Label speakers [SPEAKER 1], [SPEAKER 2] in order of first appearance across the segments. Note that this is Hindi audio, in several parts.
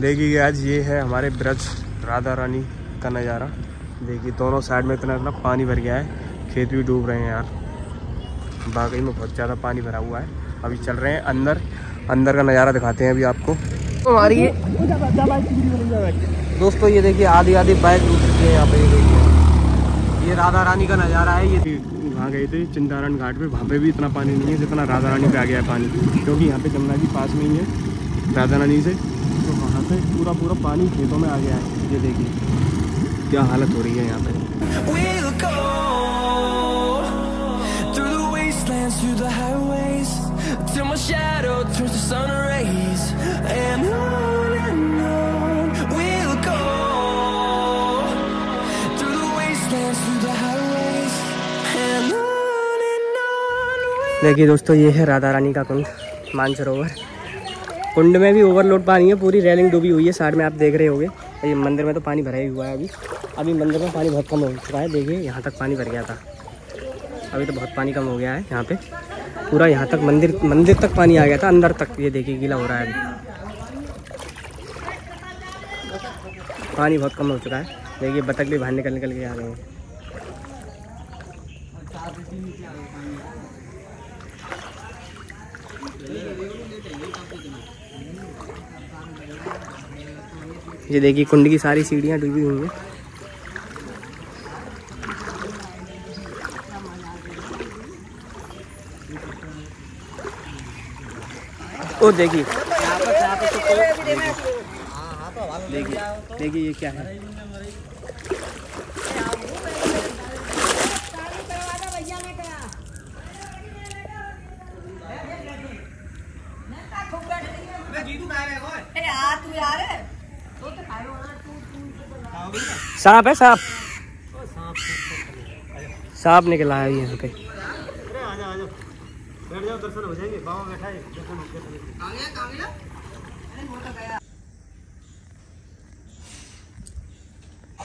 [SPEAKER 1] देखिए आज ये है हमारे ब्रज राधा रानी का नज़ारा। देखिए दोनों साइड में इतना इतना पानी भर गया है खेत भी डूब रहे हैं यार। बागई में बहुत ज़्यादा पानी भरा हुआ है। अभी चल रहे हैं अंदर अंदर का नज़ारा दिखाते हैं अभी आपको। हमारी ये दोस्तों ये देखिए आधी आधी बाइक डूब चुकी है यहाँ पे ये देखिए। ये राधा रानी का नज़ारा है ये वहाँ गए थे चिंतारण घाट पे वहाँ पे भी इतना पानी नहीं है जितना राधा रानी पे आ गया है पानी। क्योंकि यहाँ पे जमुना जी पास में ही है राधा रानी से। से पूरा पूरा पानी खेतों में आ गया है ये देखिए। क्या हालत हो रही है यहाँ पे?
[SPEAKER 2] देखिए दोस्तों ये है राधा रानी का कुंड मानसरोवर। कुंड में भी ओवरलोड पानी है, पूरी रेलिंग डूबी हुई है, साइड में आप देख रहे होंगे। ये मंदिर में तो पानी भरा ही हुआ है अभी। अभी मंदिर में पानी बहुत कम हो चुका है, देखिए, यहाँ तक पानी भर गया था। अभी तो बहुत पानी कम हो गया है यहाँ पे। पूरा यहाँ तक मंदिर मंदिर तक पानी आ गया था, अंदर तक, ये देखिए, गीला हो रहा है अभी। पानी बहुत कम हो चुका है। देखिए, बतख भी बाहर निकल निकल के आ रहे हैं। ये देखिए, कुंड की सारी सीढ़ियाँ डूबी हुई हैं। ओ, देखिए। देखिए देखिए ये क्या है। सांप है सांप? सांप निकला है यहाँ पे।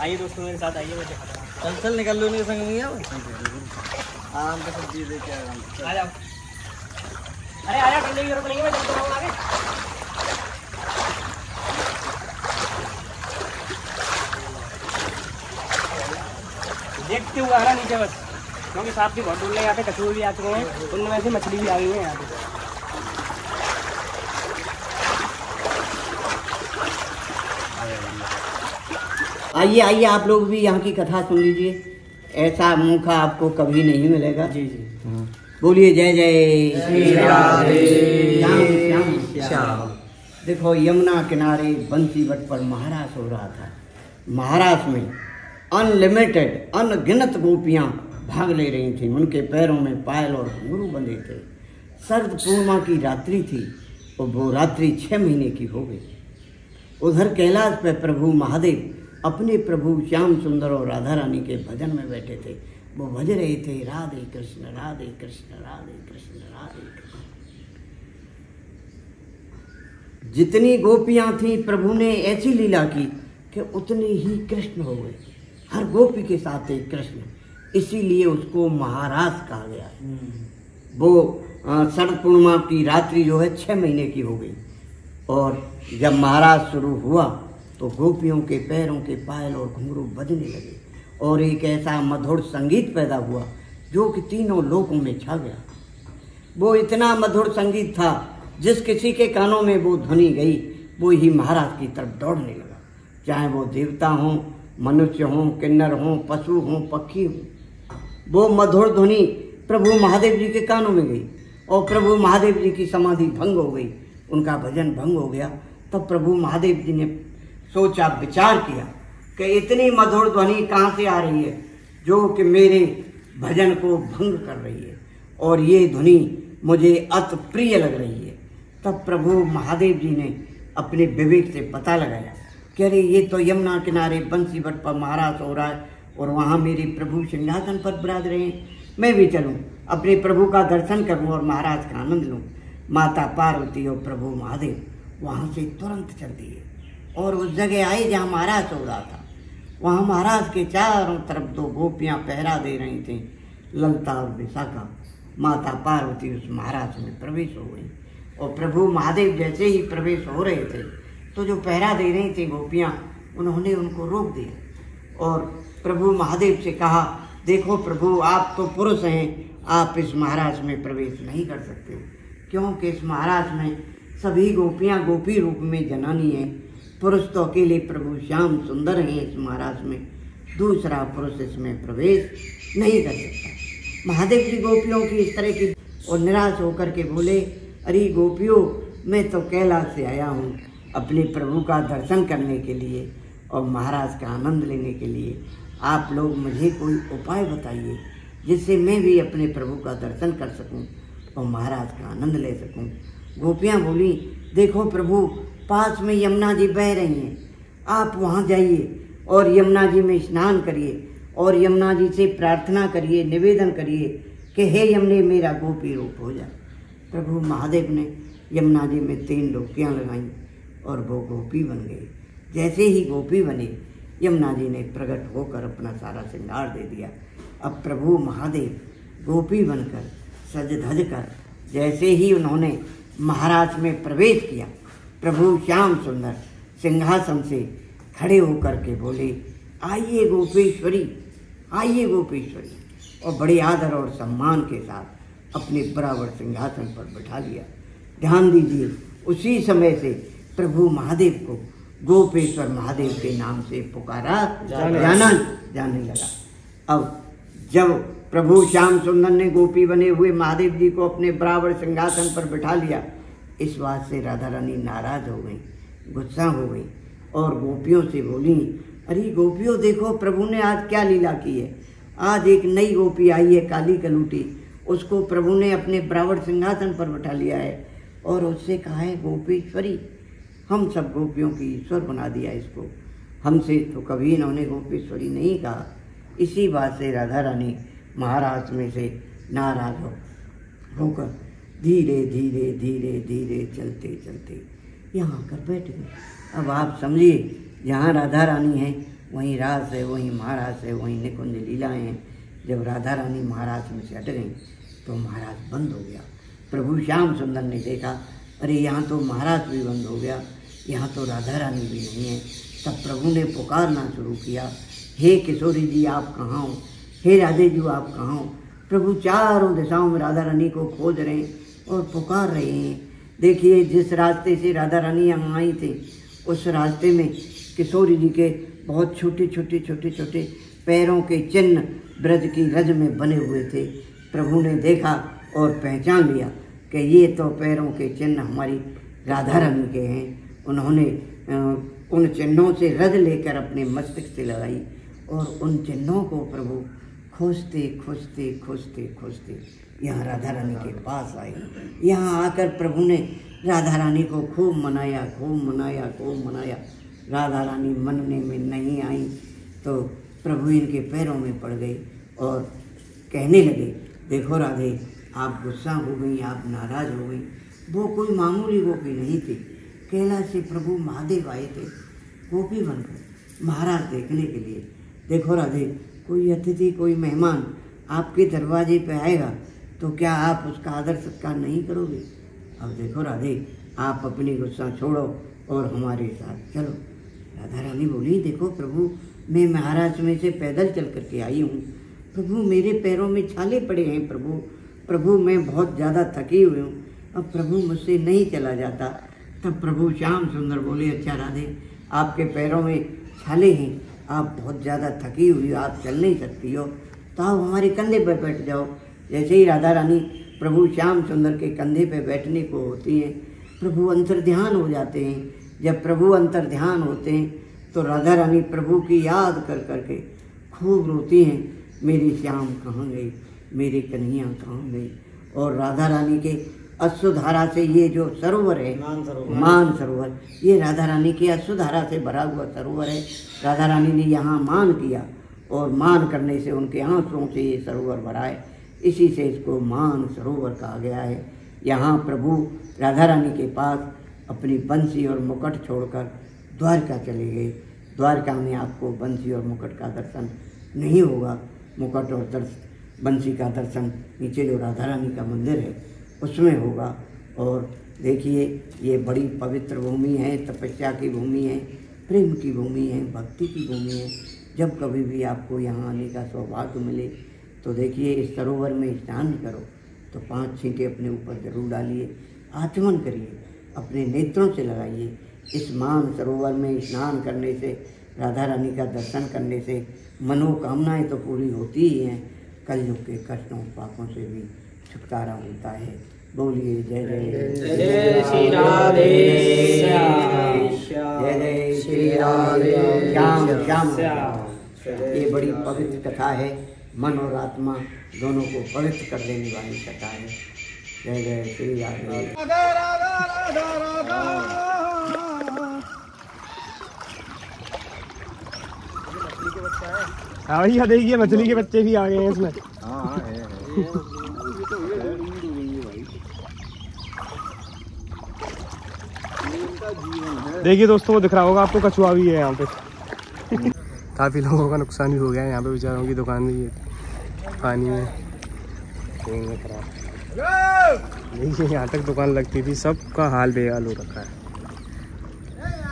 [SPEAKER 2] आइए दोस्तों मेरे साथ आइए मैं दिखाता हूँ
[SPEAKER 3] चल चल निकल लो नहीं संग में आराम का सब्ज़ी दे के आराम से।
[SPEAKER 2] आ जाओ। अरे आ जाओ ठंडे की ज़रूरत नहीं है मैं चलता हूँ आगे। देखते हुए आना नीचे बस। क्योंकि सांप की बहुत यहाँ पे कछुए भी आ चुके हैं। उनमें से मछली भी आ गई है यहाँ पे।
[SPEAKER 3] आइए आइए आप लोग भी यहाँ की कथा सुन लीजिए। ऐसा मौका आपको कभी नहीं मिलेगा।
[SPEAKER 2] जी जी।
[SPEAKER 3] हाँ। बोलिए जय जय। श्याम श्याम श्याम। देखो यमुना किनारे बंसी बट पर महाराज हो रहा था। महाराज में अनलिमिटेड अनगिनत गोपियाँ भाग ले रही थीं। उनके पैरों में पायल और घुंघरू बंधे थे। सर्द पूर्णिमा की रात्रि थी, और वो रात्रि छः महीने की हो गई। उधर कैलाश पर प्रभु महादेव अपने प्रभु श्याम सुंदर और राधा रानी के भजन में बैठे थे। वो भज रहे थे, राधे कृष्ण राधे कृष्ण राधे कृष्ण राधे कृष्ण। जितनी गोपियाँ थीं, प्रभु ने ऐसी लीला की कि उतनी ही कृष्ण हो गए। हर गोपी के साथ एक कृष्ण। इसीलिए उसको महाराज कहा गया। है वो शरद पूर्णिमा की रात्रि जो है छः महीने की हो गई। और जब महाराज शुरू हुआ तो गोपियों के पैरों के पायल और घुंघरू बजने लगे। और एक ऐसा मधुर संगीत पैदा हुआ, जो कि तीनों लोकों में छा गया। वो इतना मधुर संगीत था, जिस किसी के कानों में वो ध्वनि गई, वो ही महाराज की तरफ़ दौड़ने लगा। चाहे वो देवता हों मनुष्य हों, किन्नर हों, पशु हों, पक्षी हों। वो मधुर ध्वनि प्रभु महादेव जी के कानों में गई और प्रभु महादेव जी की समाधि भंग हो गई। उनका भजन भंग हो गया। तब प्रभु महादेव जी ने सोचा, विचार किया कि इतनी मधुर ध्वनि कहाँ से आ रही है, जो कि मेरे भजन को भंग कर रही है और ये ध्वनि मुझे अत प्रिय लग रही है। तब प्रभु महादेव जी ने अपने विवेक से पता लगाया कि अरे ये तो यमुना किनारे बंसी भट्ट पर महाराज हो रहा है और वहाँ मेरे प्रभु सिंहासन पर विराज रहे हैं। मैं भी चलूँ, अपने प्रभु का दर्शन करूँ और महाराज का आनंद लूँ। माता पार्वती और प्रभु महादेव वहाँ से तुरंत चल दिए और उस जगह आए जहाँ महाराज हो रहा था। वहाँ महाराज के चारों तरफ़ दो गोपियाँ पहरा दे रही थीं, ललता और विशाखा। माता पार्वती उस महाराज में प्रवेश हो गई और प्रभु महादेव जैसे ही प्रवेश हो रहे थे तो जो पहरा दे रही थी गोपियाँ, उन्होंने उनको रोक दिया। और प्रभु महादेव से कहा, देखो प्रभु, आप तो पुरुष हैं, आप इस महाराज में प्रवेश नहीं कर सकते। क्योंकि इस महाराज में सभी गोपियाँ गोपी रूप में जनानी हैं। पुरुष तो अकेले प्रभु श्याम सुंदर हैं इस महाराज में। दूसरा पुरुष इसमें प्रवेश नहीं कर सकता। महादेव जी गोपियों की इस तरह की और निराश होकर के बोले, अरे गोपियों, मैं तो कैलाश से आया हूँ। अपने प्रभु का दर्शन करने के लिए और महाराज का आनंद लेने के लिए। आप लोग मुझे कोई उपाय बताइए जिससे मैं भी अपने प्रभु का दर्शन कर सकूँ और महाराज का आनंद ले सकूँ। गोपियाँ बोली, देखो प्रभु, पास में यमुना जी बह रही हैं। आप वहाँ जाइए और यमुना जी में स्नान करिए और यमुना जी से प्रार्थना करिए, निवेदन करिए कि हे यमुने, मेरा गोपी रूप हो जाए प्रभु महादेव ने यमुना जी में तीन डुबकियाँ लगाईं। और वो गोपी बन गई। जैसे ही गोपी बने, यमुना जी ने प्रकट होकर अपना सारा श्रृंगार दे दिया। अब प्रभु महादेव गोपी बनकर, सज धज कर, जैसे ही उन्होंने महाराज में प्रवेश किया, प्रभु श्याम सुंदर सिंहासन से खड़े होकर के बोले, आइए गोपेश्वरी आइए गोपेश्वरी। और बड़े आदर और सम्मान के साथ अपने बराबर सिंहासन पर बैठा लिया। ध्यान दीजिए, उसी समय से प्रभु महादेव को गोपेश्वर महादेव के नाम से पुकारा जाना जाने लगा। अब जब प्रभु श्याम सुंदर ने गोपी बने हुए महादेव जी को अपने बराबर सिंहासन पर बैठा लिया इस बात से राधा रानी नाराज़ हो गई गुस्सा हो गई और गोपियों से बोली अरे गोपियों देखो प्रभु ने आज क्या लीला की है? आज एक नई गोपी आई है काली कलूटी उसको प्रभु ने अपने बराबर सिंहासन पर बैठा लिया है और उससे कहा है गोपीश्वरी हम सब गोपियों की ईश्वर बना दिया इसको। हमसे तो कभी इन्होंने गोपीश्वरी नहीं कहा। इसी बात से राधा रानी महाराज में से नाराज़ हो होकर धीरे धीरे धीरे धीरे चलते चलते यहाँ आकर बैठ गए। अब आप समझिए, जहाँ राधा रानी है, वहीं रास है, वहीं महाराज है, वहीं निकुंज लीलाएँ हैं। जब राधा रानी महाराज में से हट गई तो महाराज बंद हो गया। प्रभु श्याम सुंदर ने देखा, अरे, यहाँ तो महाराज भी बंद हो गया। यहाँ तो राधा रानी भी नहीं है। तब प्रभु ने पुकारना शुरू किया, हे किशोरी जी, आप कहाँ हो? हे राधे जी, आप कहाँ हो? प्रभु चारों दिशाओं में राधा रानी को खोज रहे हैं और पुकार रहे हैं। देखिए, जिस रास्ते से राधा रानी यहाँ आई थी, उस रास्ते में किशोरी जी के बहुत छोटे छोटे छोटे छोटे पैरों के चिन्ह ब्रज की रज में बने हुए थे। प्रभु ने देखा और पहचान लिया कि ये तो पैरों के चिन्ह हमारी राधा रानी के हैं। उन्होंने उन चिन्हों से रज लेकर अपने मस्तिष्क से लगाई और उन चिन्हों को प्रभु खोजते खोजते खोजते खोजते यहाँ राधा रानी के पास आए। यहाँ आकर प्रभु ने राधा रानी को खूब मनाया खूब मनाया खूब मनाया। राधा रानी मनने में नहीं आई तो प्रभु इनके पैरों में पड़ गई और कहने लगे, देखो राधे, आप गुस्सा हो गई, आप नाराज़ हो गई। वो कोई मामूली गोपी नहीं थी। कैलाश से प्रभु महादेव आए थे। गोपी बनकर महाराज देखने के लिए, देखो राधे, कोई अतिथि, कोई मेहमान आपके दरवाजे पे आएगा तो क्या आप उसका आदर सत्कार नहीं करोगे? अब देखो राधे, आप अपनी गुस्सा छोड़ो और हमारे साथ चलो। राधा रानी बोली, देखो प्रभु, मैं महाराज में से पैदल चल करके आई हूँ। प्रभु, मेरे पैरों में छाले पड़े हैं प्रभु। प्रभु, मैं बहुत ज़्यादा थकी हुई हूँ। अब प्रभु मुझसे नहीं चला जाता। तब प्रभु श्याम सुंदर बोले अच्छा राधे, आपके पैरों में छाले हैं। आप बहुत ज़्यादा थकी हुई हो, आप चल नहीं सकती हो। तो आप हमारे कंधे पर बैठ जाओ। जैसे ही राधा रानी प्रभु श्याम सुंदर के कंधे पर बैठने को होती हैं, प्रभु अंतर ध्यान हो जाते हैं। जब प्रभु अंतर ध्यान होते हैं तो राधा रानी प्रभु की याद कर करके खूब रोती हैं, मेरी श्याम कहाँ गई? मेरी कन्हैया कहाँ गई? और राधा रानी के अश्वधारा से ये जो सरोवर है
[SPEAKER 2] मान सरोवर।
[SPEAKER 3] मान सरोवर। ये राधा रानी के अश्वधारा से भरा हुआ सरोवर है। राधा रानी ने यहाँ मान किया और मान करने से उनके आंसुओं से ये सरोवर भरा है। इसी से इसको मान सरोवर कहा गया है। यहाँ प्रभु राधा रानी के पास अपनी बंसी और मुकुट छोड़कर द्वारका चले गए। द्वारका में आपको बंसी और मुकुट का दर्शन नहीं होगा। मुकुट और दर्श बंसी का दर्शन नीचे जो राधा रानी का मंदिर है उसमें होगा। और देखिए, ये बड़ी पवित्र भूमि है, तपस्या की भूमि है, प्रेम की भूमि है, भक्ति की भूमि है। जब कभी भी आपको यहाँ आने का सौभाग्य मिले तो देखिए, इस सरोवर में स्नान करो। तो पाँच छींटे अपने ऊपर ज़रूर डालिए। आचमन करिए। अपने नेत्रों से लगाइए। इस मान सरोवर में स्नान करने से राधा रानी का दर्शन करने से मनोकामनाएँ तो पूरी होती ही हैं। कलयुग के कष्टों, पापों से भी छुटकारा होता है। बोलिए जय जय जय श्री राधे जय जय श्री राधे श्याम श्याम ये बड़ी पवित्र कथा है मन और आत्मा दोनों को पवित्र कर देने वाली कथा है जय जय श्री राधे
[SPEAKER 2] हाँ भैया देखिए मछली के बच्चे भी आ गए हैं इसमें देखिए दोस्तों, वो दिख रहा होगा आपको, कछुआ भी है यहाँ पे। काफ़ी लोगों का नुकसान भी हो गया है यहाँ पे, बेचारों की दुकान भी है पानी में। देखिए, यहाँ तक दुकान लगती थी, सबका हाल बेहाल हो रखा है।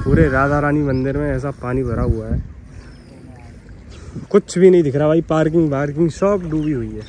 [SPEAKER 2] पूरे राधा रानी मंदिर में ऐसा पानी भरा हुआ है। कुछ भी नहीं दिख रहा भाई, पार्किंग वार्किंग सब डूबी हुई है।